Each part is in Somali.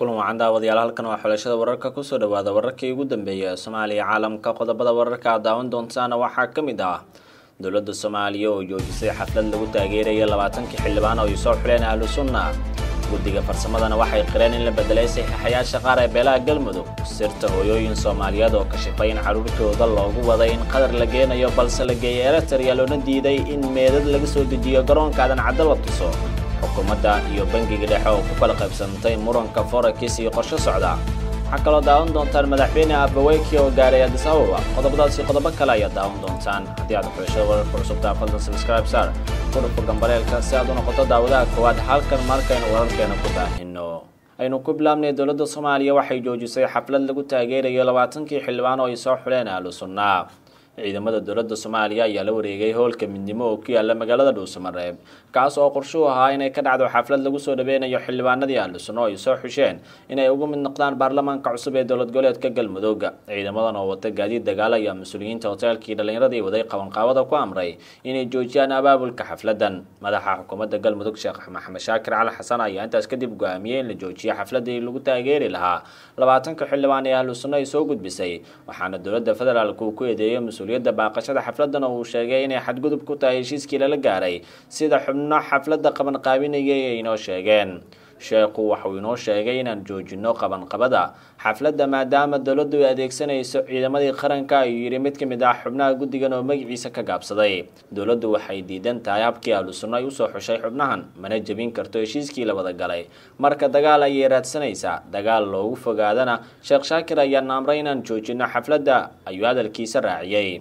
kulan wacan daawadayaal halkan waa xulashada wararka ku soo dhawaada wararkii ugu dambeeyay ee soomaaliya caalamka qodobada wararka aad daawan doontaana waxaa ka mid ah dowladda soomaaliya oo joojisay xaflad lagu taageeraya labaatankii xildhibaan oo ay soo xuleen ahlu sunna. Guddiga farsamadana waxay qireen in la bedelay saxiixayaasha qaar ee beelaha galmudug sirta hooyooyin soomaaliyeed oo kashifay in carruurtooda loogu waday in qadar la geenayo balse la geeyay eritrea loona diiday in meedad laga soo dejiyo garoonka aadan caddo la tuso xukuumadda iyo bangiga dhexe oo ku kala qaybsantay muranka forakis iyo qorsho socda. Waxaa kaloo daawan doontaan madaxweyne abaweyki oo gaaray adis ababa. Qodobadaasi qodobo kale ayaad daawan doontaan. Haddii aad xulashada wararka cusubtaa fadlan subscribe sar kudhufka gambaleelka si aad u noqoto daawadaha koowaad. Halkan markaynu wararkeena ku baahino. Aynu ku bilaabnay dowladda soomaaliya waxay joojisay xaflad lagu taageerayo labaatankii xildhibaan oo ay soo xuleen ahlu sunnaa ciidamada dowladda soomaaliya ayaa la wareegay hoolka midnimo oo ku yaala magaalada dhuusamareeb kaas oo qorshuhu ahaa inay ka dhacdo xaflad lagu soo dhaweynayo xildhibaanadii ahlu sunno ay soo xusheen inay ugu mid noqdaan baarlamaanka cusub ee dowlad goboleedka galmudug ciidamadan oo wata gaadiid dagaal ayaa mas-uuliyiinta hoteelkii dhallinyaradii waday qabanqaabada ku amray inay joojiyaan abaabulka xafladan madaxa xukuumadda galmudug sheekh maxamed shaakir cali xasan ayaa intaas kadib go-aamiyey in la joojiyo xafladii lagu taageeri lahaa labaatanka xildhibaan ee ahlu sunno ay soo gudbisay waxaana dowladda federaalk uu ku eedeeyay mas-uuliyadda baaqashada xafladan oo uu sheegay inay xadgudub ku tahay heshiiskii lala gaaray sida xubno xafladda qabanqaabinayay ay inoo sheegeen sheekhu waxauu inoo sheegay inaan joojino qabanqabada xafladda maadaama dowladdu ay adeegsanayso ciidamadii qaranka ayuu yidhi mid ka mid ah xubnaha guddigan oo magaciisa ka gaabsaday. Dowladdu waxay diidan tahay habkii ahlu sunno ay u soo xushay xubnahan mana jebin karto heshiiskii la wada galay. Marka dagaal ayay raadsanaysaa dagaal loogu fogaadana sheekh shaakir ayaana amray inaan joojino xafladda ayuu hadalkiisa raaciyey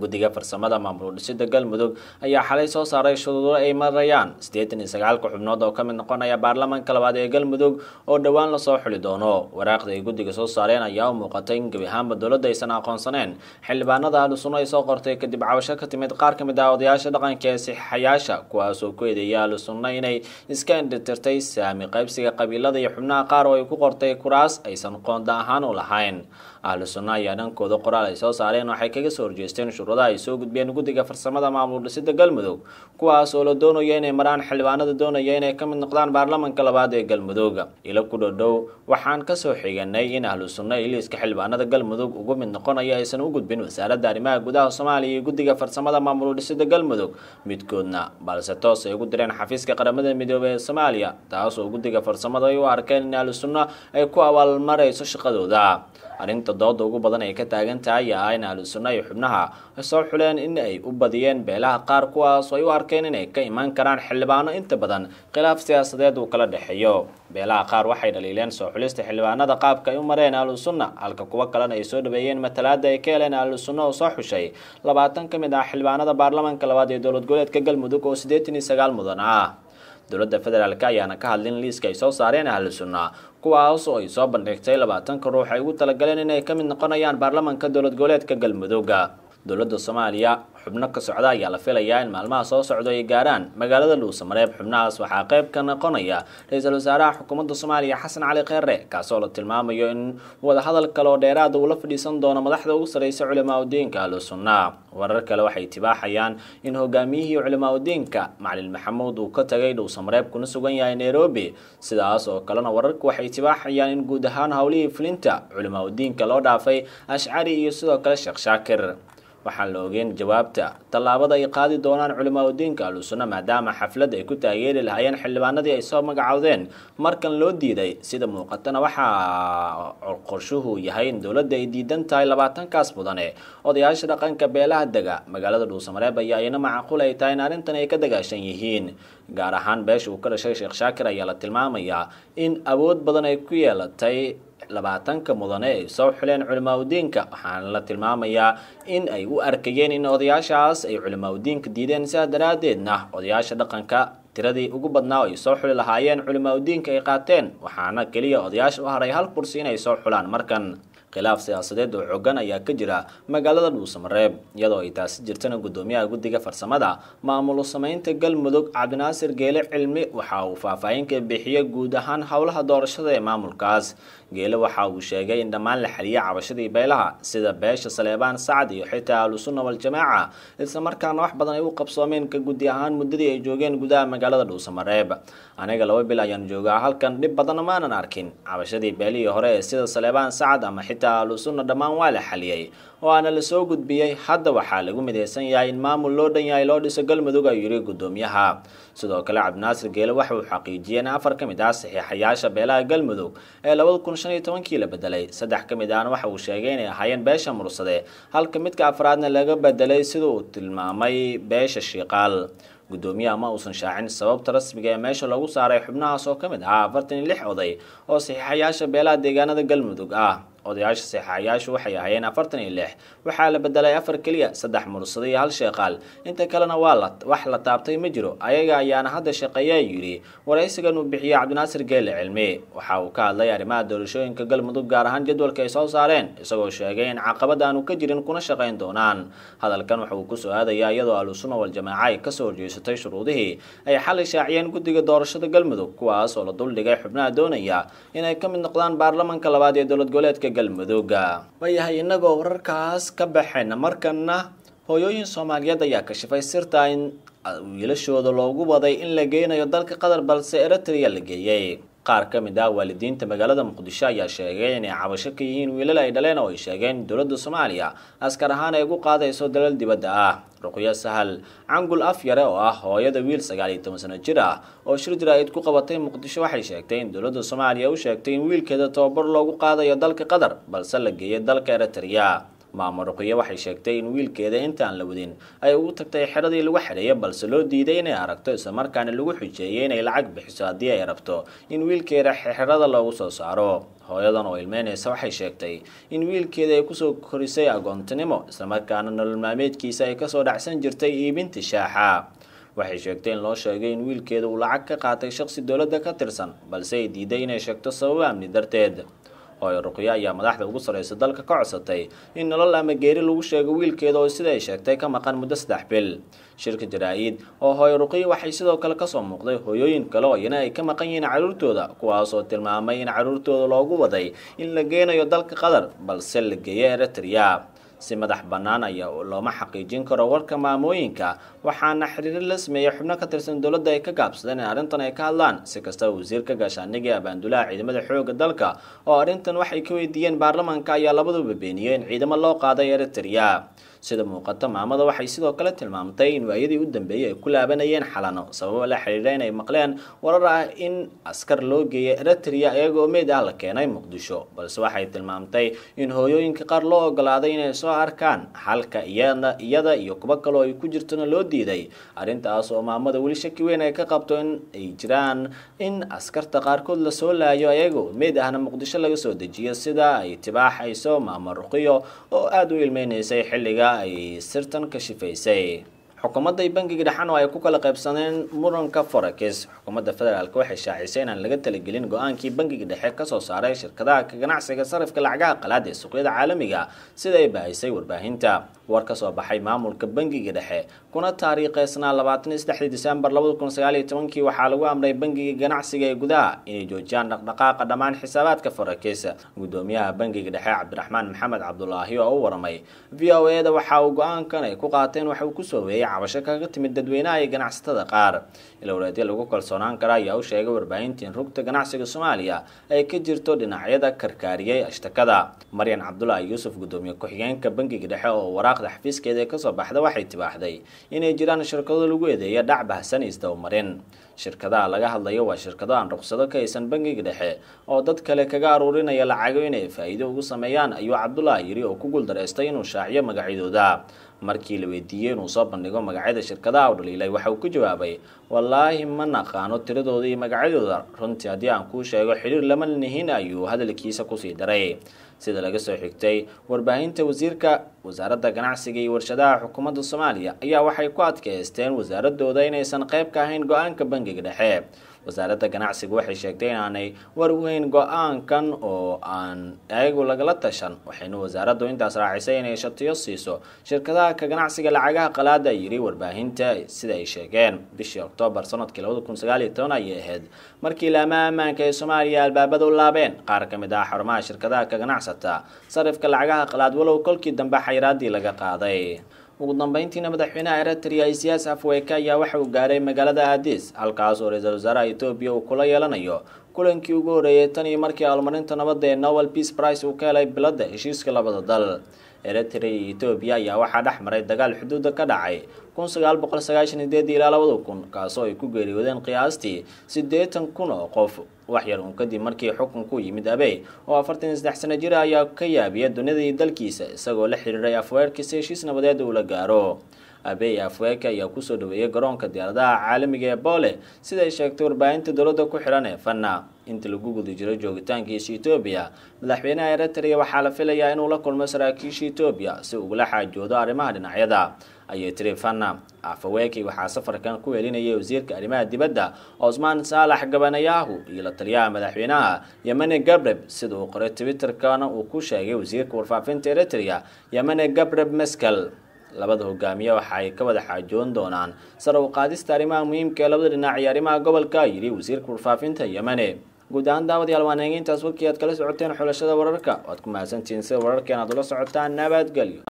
guddiga farsamada maamul dhisida galmudug ayaa xalay soo saaray shuruudo ay marayaan. Siddeetan iyo sagaalka xubnood oo ka mid noqonaya baarlamaanka labaad ee galmudug oo dhowaan la soo xuli doono. Waraaqda ay guddiga soo saareen ayaa u muuqatay in gebi ahaanba dowladda aysan aqoonsaneen. Xildhibaanada ahlu sunno ay soo qortay kadib cabasho ka timid qaar ka mid ah odayaasha dhaqanka ee saxiixayaasha kuwaasoo ku eedeeyay ahlu sunno inay iska indhitirtay saami qaybsiga qabiilada iyo xubnaha qaar oo ay ku qortay kuraas aysan qoonda ahaan u lahayn ahlu sunno ayaa dhankooda qoraal ay soo saareen waxay kaga soo horjeesteen shuruudaha ay soo gudbiyeen guddiga farsamada maamul dhisida galmudug kuwaas oo la doonayo inay maraan xildhibaanada doonaya inay ka mid noqdaan baarlamaanka labaad ee galmudug ilo ku dhodhow waxaan kasoo xiganay in ahlu sunno ay liiska xildhibaanada galmudug ugu mid noqonaya aysan u gudbin wasaaradda arrimaha gudaha soomaaliya iyo guddiga farsamada maamul dhisida galmudug midkoodna balse toos ay ugu direen xafiiska qaramada midoobey ee soomaaliya taas oo guddiga farsamada ay u arkeen in ahlu sunno ay ku abaalmarayso shaqadooda arrinta dooda ugu badan ay ka taagan tahay ah in ahlu sunno ay xubnaha soo xuleen in ay u badiyeen beelaha qaar kuwaas oo ay u arkeen inay ka imaan karaan xildhibaano inta badan khilaaf siyaasadeed uu kala dhexeeyo. Beelaha qaar waxay dhaliileen soo xulista xildhibaanada qaabka ay u mareen ahlu sunna halka kuwo kalena ay soo dhaweeyeen matalaada ay ka heleen ahlu sunno oo soo xushay. Labaatan ka mid ah xildhibaanada baarlamaanka labaad ee dowlad goboleedka galmudug oo siddeetan iyo sagaal mudan ah dowladda federaalk ayaana ka hadlin liiska ay soo saareen ahlu sunna kuwaas oo ay soo bandhigtay labaatanka ruux ay ugu talagaleen inay ka mid noqonayaan baarlamaanka dowlad goboleedka galmudugga dowladda soomaaliya xubno ka socda ayaa la filayaa in maalmaha soo socdo ay gaaraan magaalada dhuusamareeb xubnahaas waxaa qayb ka noqonaya ra-iisul wasaaraha xukuumadda soomaaliya xasan cali kheere kaasoo la tilmaamayo in wadahadal kale oo dheeraada uu la fadhiisan doono madaxda ugu sarreysa culimaa udiinka ahlu sunna warar kale waxay tibaaxayaan in hogaamiyihii culimaa udiinka macalin maxamuud uu ka tagay dhuusamareeb kuna sugan yahay nairobi sidaas oo kalena wararku waxay tibaaxayaan in guud ahaan howlihii fulinta culimaa udiinka loo dhaafay ashcari iyo sidoo kale sheekh shaakir waxaan la ogeyn jawaabta tallaabada ay qaadi doonaan culimaa udiinka ahlu sunna maadaama xaflad ay ku taageeri lahaayeen xildhibaanadii ay soo magacoodeen markan loo diiday sida muuqatana waxaa qorshuhu yahay in dowladda ay diidan tahay labaatankaas mudane odayaasha dhaqanka beelaha dega magaalada dhuusamareeb ayaa iyana macquul ay tahay in arrintan ay ka dagaashan yihiin gaar ahaan beesha uu ka dhashay sheekh shaakir ayaa la tilmaamayaa in awood badan ay ku yeelatay labaatanka mudane ay soo xuleen culimaa udiinka waxaana la tilmaamayaa in ay u arkayeen in odayaashaas ay culimaa udiinka diideen sidaa daraaddeedna odayaasha dhaqanka tiradii ugu badnaa ay soo xuli lahaayeen culimaa udiinka ay qaateen. Waxaana keliya odayaasha u haray hal kursi inay soo xulaan markan khilaaf siyaasadeed oo xoogan ayaa ka jira magaalada dhuusamareeb iyadoo ay taasi jirtana guddoomiyaha guddiga farsamada maamul sameynta galmudug cabdinaasir geele cilmi waxa uu faahfaahin ka bixiyey guud ahaan howlaha doorashada ee maamulkaas geele waxa uu sheegay in dhammaan la xaliyay cabashadii beelaha sida beesha saleebaan sacad iyo xitaa ahlusunna waljamaaca islamarkaana wax badan ay u qabsoomeen ka guddi ahaan muddadii ay joogeen gudaha magaalada dhuusamareeb aniga laba bil ayaan joogaa halkan dhib badan maanan arkin cabashadii beelihii hore ee sida saleebaan sacad ama xitaa ahlusunna dhammaan waa la xaliyey waana la soo gudbiyey hadda waxaa lagu midaysan yahay in maamul loo dhan yahay loo dhiso galmudug ayuu yiri guddoomiyaha sidoo kale cabdinaasir geele waxa uu xaqiijiyey in afar ka mid ah saxiixayaasha beelaha galmudug ee labada kun shan iyo tobankii la bedelay saddex ka mid ahna waxa uu sheegay inay ahaayeen beesha mursade halka midka afraadna laga bedelay sida uu tilmaamay beesha shiiqaal guddoomiyaha ma uusan shaacin sababta rasmiga ee meesha lagu saaray xubnahaas oo ka mid ahaa afartan iyo lix oday oo saxiixayaasha beelaha deegaanada galmudug ah odayaasha saxaayaashu waxay ahaayeen afartan iyo lix waxaa la bedelay afar keliya saddex mursado iyo hal sheeqaal inta kalena waa wax la taabtay ma jiro ayaga ayaana hadda shaqeeya yidhi waraysigan uu bixiyey cabdinaasir geele cilmi waxa uu ka hadlay arrimaha doorashooyinka galmudug gaar ahaan jadwalka ay soo saareen isagoo sheegay in caqabad aanu ka jirin kuna shaqayn doonaan hadalkan waxa uu kusoo aadayaa iyadoo ahlusunna waljamaaca ay kasoo horjeesatay shuruudihii ay xalay shaaciyeen guddiga doorashada galmudug kuwaas oo la duldhigay xubnaha doonaya inay ka mid noqdaan baarlamanka labaad ee dowlad goboleedka galmudugga waayahay innagoo wararkaas ka baxayna markana hooyooyin soomaaliyeed ayaa kashifay sirta in wiilashooda loogu waday in la geynayo dalka qatar balse eritrea la geeyey qaar ka mid ah waalidiinta magaalada muqdisho ayaa sheegay inay cabasho ka yihiin wiilal ay dhaleen oo ay sheegeen dowladda soomaaliya askar ahaan ay ugu qaadayso dalal dibadda ah. Ruqyo sahal cangul af yare oo ah hooyada wiil sagaal iyo toban sano jir ah oo shir jaraa'id ku qabatay muqdisho waxay sheegtay in dowladda soomaaliya u sheegtay in wiilkeeda tababar loogu qaadayo dalka qatar balse la geeyay dalka eritrea maamo ruqyo waxay sheegtay in wiilkeeda intaan la wadin ay ugu tagtay xeradii lagu xidheeya balse loo diiday inay aragto islamarkaana lagu xujeeyay inay lacag bixiso haddii ay rabto in wiilkeeda xerada loogu soo saaro. Hooyadan oo ilmeynaysa waxay sheegtay in wiilkeeda ay ku soo korisay agoontinimo islamarkaana nolol maalmeedkiisa ay ka soo dhacsan jirtay iibinta shaaxa. Waxay sheegtay in loo sheegay in wiilkeeda uu lacag ka qaatay shaqsi dowladda ka tirsan balse ay diiday inay sheegto sababo amni darteed hooyo ruqyo ayaa madaxda ugu sarreysa dalka ka codsatay in nolol ama geeri lagu sheego wiilkeeda oo sida ay sheegtay ka maqan muddo saddex bil. Shirka jaraa-id oo hooyo ruqyo waxay sidoo kale ka soo muuqday hooyooyin kale oo iyana ay ka maqan yihiin carruurtooda kuwaas oo tilmaamay in carruurtooda loogu waday in la geynayo dalka qatar balse la geeyo eritrea si madax bannaan ayaa looma xaqiijin karo warka maamooyinka waxaana xiriiro la sameeyey xubno ka tirsan dowladda ay ka gaabsadeen in arrintan ay ka hadlaan si kastaba wasiirka gaashaaniga ee abaandulaha ciidamada xoogga dalka oo arrintan waxay ka weydiiyeen baarlamaanka ayaa labaduba beeniyey in ciidamo loo qaaday eritrea sida muuqata maamada waxay sidoo kale tilmaamtay in waayadii u dambeeyey ay ku laabanayeen xalano sababo la xidhiidha inay maqleen warar ah in askar loo geeyay eritrea iyagoo meyd ah la keenay muqdisho balse waxay tilmaamtay in hooyooyinka qaar loo ogolaaday inay soo arkaan halka iyada iyada iyo kuwo kaloo ay ku jirtona loo diiday. Arrintaas oo maamada weli shaki weyn ay ka qabto in ay jiraan in askarta qaarkood la soo laayo ayagoo meyd ahna muqdisho laga soo dejiyo sida ay tibaaxayso maamo ruqiyo oo aada u ilmeynaysay xilliga ay sirtan ka shifaysay oo ay ku kala qaybsadeen muranka forex xukuumadda federaalk waxay shaacisay inaan laga talagelin go-aankii bangiga dhexe kasoo saaray shirkadaha ka ganacsiga sarifka lacagaha qalaad ee suuqyada caalamiga sida ay baahisay warbaahinta war ka soo baxay maamulka bangiga dhexe kuna taariikheysnaa labaatan iyo saddexdii disembar labada kun sagaal iyo tobankii waxaa lagu amray bangiga ganacsiga ee gudaha inay joojiyaan dhaqdhaqaaqa dhammaan xisaabaadka forex gudoomiyaha bangiga dhexe cabdiraxmaan maxamed cabdulaahi oo u waramay v o e da waxa uu go-aankan ay ku qaateen waxa uu kusoo weeyey cabasho kaga timid dadweynaha iyo ganacsatada qaar. Ilowreedyo lagu kalsoonaan kara ayaa u sheegay warbaahinta in rugta ganacsiga soomaaliya ay ka jirto dhinacyada karkaariyey ashtakada. Maryan cabdulaahi yuusuf gudoomiye ku-xigeenka bangiga dhexe oo waraaqda xafiiskeeda ee ka soo baxda waxay tibaaxday inay jiraan shirkado lagu eedeeya dhac bahsan isdabamarin shirkadaha laga hadlayo waa shirkado aan ruqsado ka haysan bangiga dhexe oo dad kale kaga aruurinaya lacago inay faa'iido ugu sameeyaan ayuu cabdulaahi yiri oo ku guuldareystay inuu shaaciyo magacyadooda. Markii la weydiiyey inuu soo bandhigo magacyada shirkadaha u dhaliilay waxa uu ku jawaabay wallaahi ma naqaano tiradooda iyo magacyadooda. Runtii haddii aan kuu sheego xidhiir lama nihin ayuu hadalkiisa ku sii daray sida laga soo xigtay warbaahinta wasiirka wasaaradda ganacsiga iyo warshadaha xukuumadda soomaaliya ayaa waxay ku adkaysteen wasaaradooda inaysan qayb ka ahayn go'aanka bangiga dhexe wasaaradda ganacsigu waxay sheegtay inaanay war weyn go'aankan oo aan ayagu lagala tashan. Waxayna wasaaraddu intaas raacisay inay shatiyo siiso shirkadaha ka ganacsiga lacagaha qalaada yiri warbaahinta sida ay sheegeen. Bishii oktoobar sannadkii ayay ahayd markii laamaha ammaanka ee soomaaliya albaabada u laabeen. Qaar ka mid ah xarumaha shirkadaha ka ganacsata sarifka lacagaha qalaad walow kolkii dambe xayiraadii laga qaaday ugu dambeyntiina madaxweynaha eritrea isiyaas afweyka ayaa waxa uu gaaray magaalada aadis halkaas oo ra'iisul wasaaraha etoobiya uu kula yeelanayo. Kulankii ugu horreeyay tan iyo markii almarinta nabadda ee nobel peace price uu ka helay biladda heshiiska labada dal. Eritrea iyo etoobiya ayaa waxaa dhex maray dagaal xuduudda ka dhacay kun sagaal boqol sagaashan ideed ilaa labada kun kaasoo ay ku geeriyoodeen qiyaastii siddeetan kun oo qof wax yar uun kadib markii xukunku yimid abey oo afartan saddex sano jira ayaa ka yaabiya dunida iyo dalkiisa isagoo la xiriiray afweerkiisa heshiis nabadeed uu la gaaro abey afweeka ayaa ku soo dhaweeyay garoonka diyaaradaha caalamiga ee boole. Siday sheegtay warbaahinta dowladda ku xidhan ee fanna inta lagu guda jiro joogitaankiisa etoobiya madaxweynaha eritrea waxaa la filayaa inuu la kulmo saraakiisha etoobiya si ugula xaajoodo arrimaha dhinacyada ayay tiri fanna afaweki waxaa safarkan ku helinayay wasiirka arrimaha dibadda cosmaan saalax gabanayahu iyo la taliyaha madaxweynaha yemene gabreb sida uu qoray twitterkana uu ku sheegay wasiirka warfaafinta eritrea yemene gabreb meskel labada hogaamiye waxa ay ka wada xaajoon doonaan. Sare u qaadista arrimaha muhiimka ee labada dhinac iyo arrimaha gobolka yidhi wasiirka warfaafinta yemene guud ahaan daawadayaal waan eegeyntaas warkii aad kala socoteen xulashada wararka. Waad ku mahadsantihiin sida wararkeen aad ula socotaan nabadgelyo